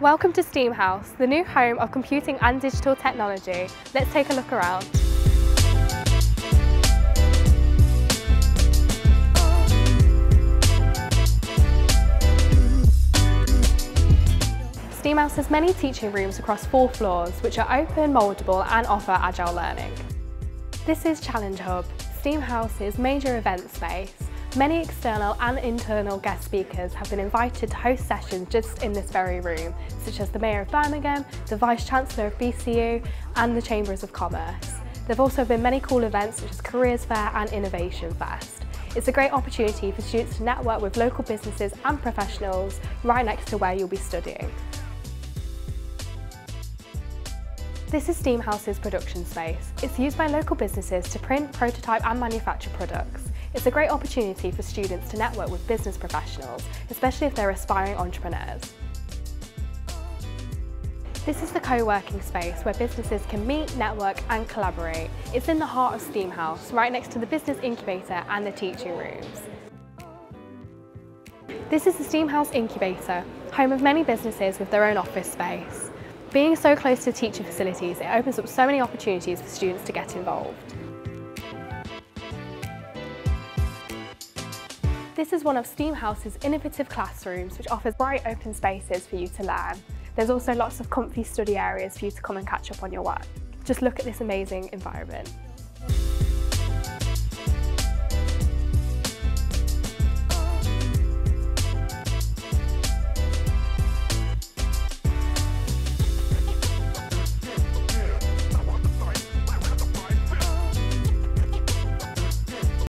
Welcome to STEAMhouse, the new home of computing and digital technology. Let's take a look around. STEAMhouse has many teaching rooms across four floors, which are open, mouldable and offer agile learning. This is Challenge Hub, STEAMhouse's major event space. Many external and internal guest speakers have been invited to host sessions just in this very room, such as the Mayor of Birmingham, the Vice-Chancellor of BCU and the Chambers of Commerce. There have also been many cool events such as Careers Fair and Innovation Fest. It's a great opportunity for students to network with local businesses and professionals right next to where you'll be studying. This is STEAMhouse's production space. It's used by local businesses to print, prototype and manufacture products. It's a great opportunity for students to network with business professionals, especially if they're aspiring entrepreneurs. This is the co-working space where businesses can meet, network and collaborate. It's in the heart of STEAMhouse, right next to the business incubator and the teaching rooms. This is the STEAMhouse Incubator, home of many businesses with their own office space. Being so close to teaching facilities, it opens up so many opportunities for students to get involved. This is one of STEAMhouse's innovative classrooms which offers bright open spaces for you to learn. There's also lots of comfy study areas for you to come and catch up on your work. Just look at this amazing environment.